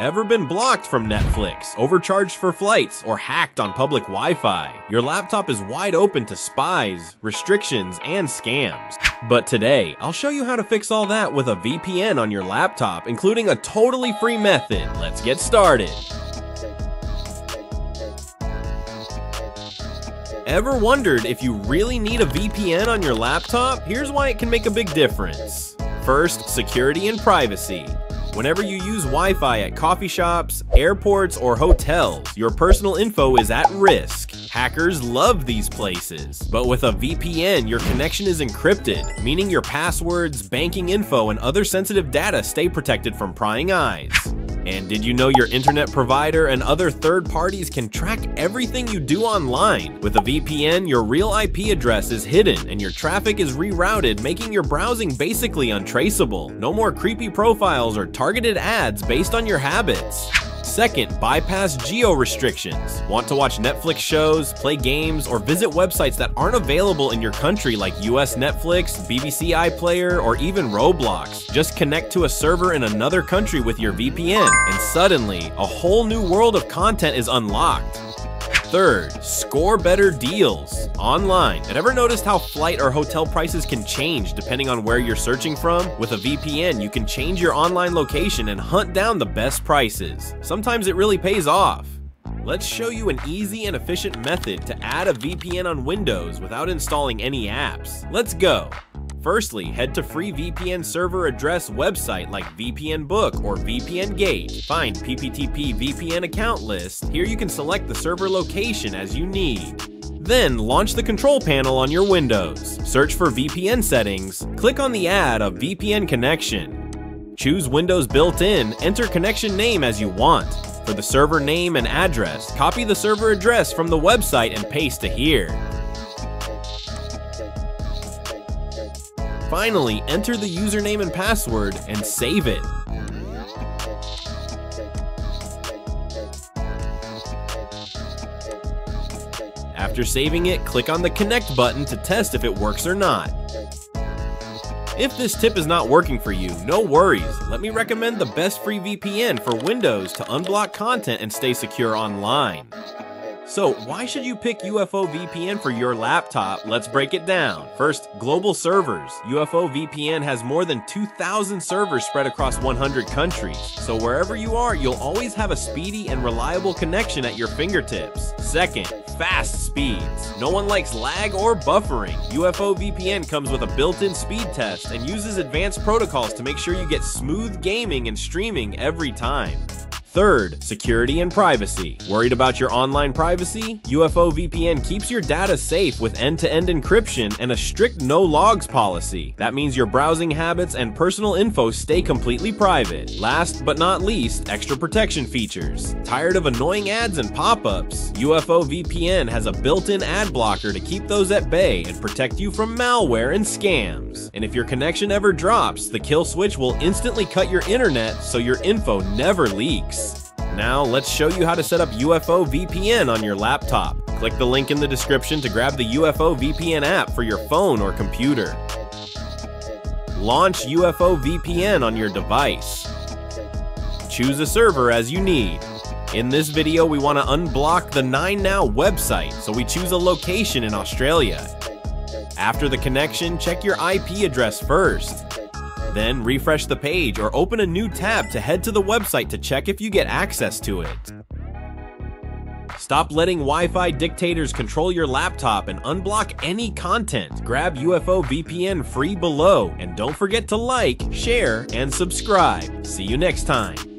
Ever been blocked from Netflix, overcharged for flights, or hacked on public Wi-Fi? Your laptop is wide open to spies, restrictions, and scams. But today, I'll show you how to fix all that with a VPN on your laptop, including a totally free method. Let's get started. Ever wondered if you really need a VPN on your laptop? Here's why it can make a big difference. First, security and privacy. Whenever you use Wi-Fi at coffee shops, airports, or hotels, your personal info is at risk. Hackers love these places. But with a VPN, your connection is encrypted, meaning your passwords, banking info, and other sensitive data stay protected from prying eyes. And did you know your internet provider and other third parties can track everything you do online? With a VPN, your real IP address is hidden and your traffic is rerouted, making your browsing basically untraceable. No more creepy profiles or targeted ads based on your habits. Second, bypass geo restrictions. Want to watch Netflix shows, play games, or visit websites that aren't available in your country like US Netflix, BBC iPlayer, or even Roblox? Just connect to a server in another country with your VPN, and suddenly, a whole new world of content is unlocked. Third, score better deals online. And ever noticed how flight or hotel prices can change depending on where you're searching from? With a VPN, you can change your online location and hunt down the best prices. Sometimes it really pays off. Let's show you an easy and efficient method to add a VPN on Windows without installing any apps. Let's go. Firstly, head to free VPN server address website like VPN Book or VPN Gate. Find PPTP VPN account list. Here you can select the server location as you need. Then launch the control panel on your Windows. Search for VPN settings. Click on the add of VPN connection. Choose Windows built-in, enter connection name as you want. For the server name and address, copy the server address from the website and paste to here. Finally, enter the username and password and save it. After saving it, click on the connect button to test if it works or not. If this tip is not working for you, no worries. Let me recommend the best free VPN for Windows to unblock content and stay secure online. So why should you pick UFO VPN for your laptop? Let's break it down. First, global servers. UFO VPN has more than 2,000 servers spread across 100 countries. So wherever you are, you'll always have a speedy and reliable connection at your fingertips. Second, fast speeds. No one likes lag or buffering. UFO VPN comes with a built-in speed test and uses advanced protocols to make sure you get smooth gaming and streaming every time. Third, security and privacy. Worried about your online privacy? UFO VPN keeps your data safe with end-to-end encryption and a strict no logs policy. That means your browsing habits and personal info stay completely private. Last but not least, extra protection features. Tired of annoying ads and pop-ups? UFO VPN has a built-in ad blocker to keep those at bay and protect you from malware and scams. And if your connection ever drops, the kill switch will instantly cut your internet so your info never leaks. Now, let's show you how to set up UFO VPN on your laptop. Click the link in the description to grab the UFO VPN app for your phone or computer. Launch UFO VPN on your device. Choose a server as you need. In this video, we want to unblock the 9Now website, so we choose a location in Australia. After the connection, check your IP address first. Then refresh the page or open a new tab to head to the website to check if you get access to it. Stop letting Wi-Fi dictators control your laptop and unblock any content. Grab UFO VPN free below and don't forget to like, share, and subscribe. See you next time.